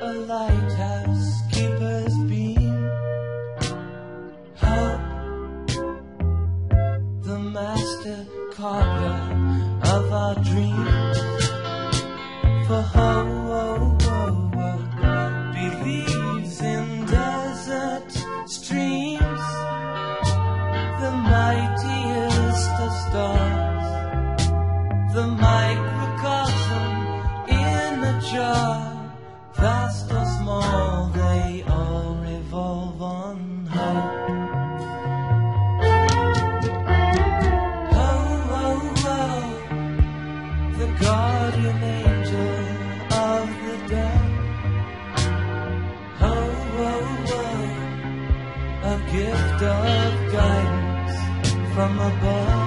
a lighthouse keeper's beam. hope. the master carver of our dreams. For hope. of guidance from above.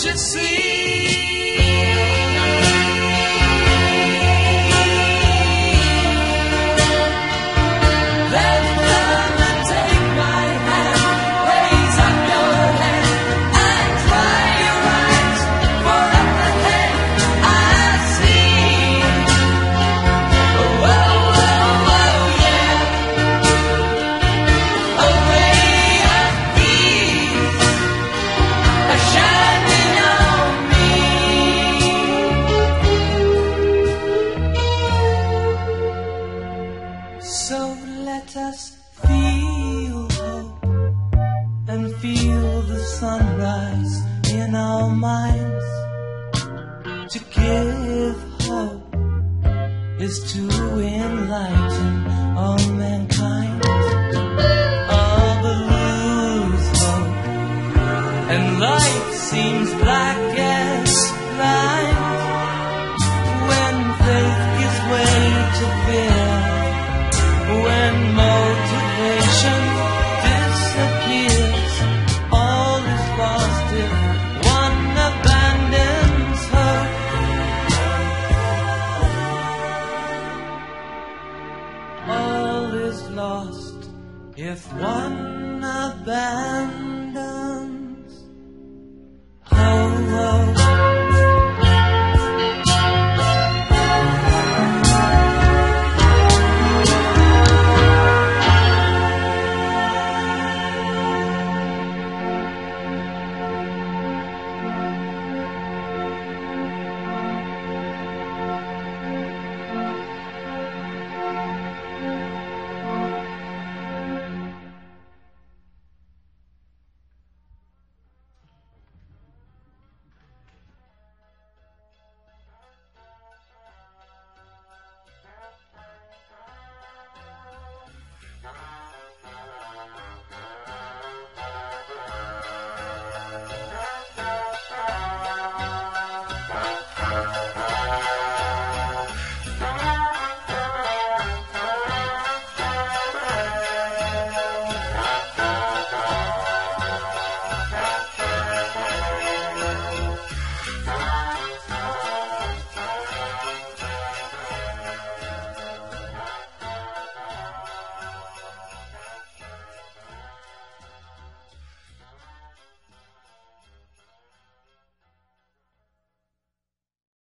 Just see? sunrise in our minds. To give hope is to enlighten. If one